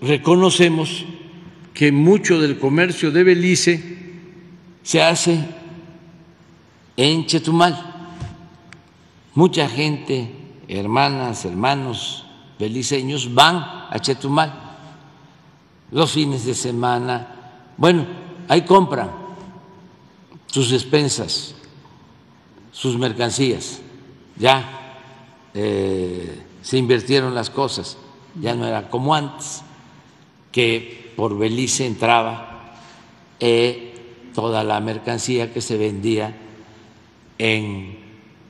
reconocemos que mucho del comercio de Belice se hace en Chetumal. Mucha gente, hermanas, hermanos beliceños, van a Chetumal los fines de semana. Bueno, ahí compran sus despensas, sus mercancías. Ya eh, se invirtieron las cosas, ya no era como antes, que por Belice entraba eh, toda la mercancía que se vendía en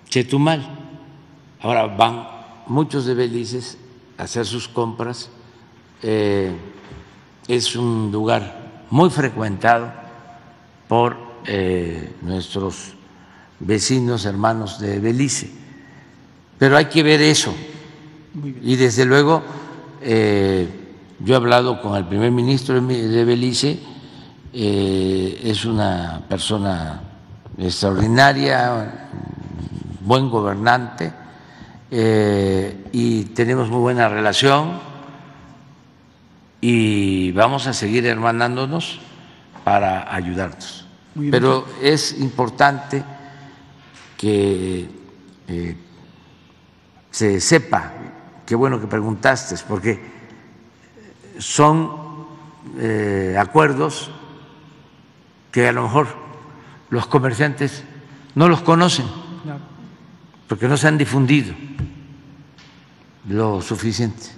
Chetumal. Ahora van muchos de Belices a hacer sus compras. Eh, es un lugar muy frecuentado por eh, nuestros vecinos, hermanos de Belice. Pero hay que ver eso. Y desde luego, eh, yo he hablado con el primer ministro de Belice, eh, es una persona extraordinaria, buen gobernante, y tenemos muy buena relación y vamos a seguir hermanándonos para ayudarnos. Pero es importante que eh, se sepa, qué bueno que preguntaste, porque son eh, acuerdos que a lo mejor los comerciantes no los conocen, porque no se han difundido lo suficiente.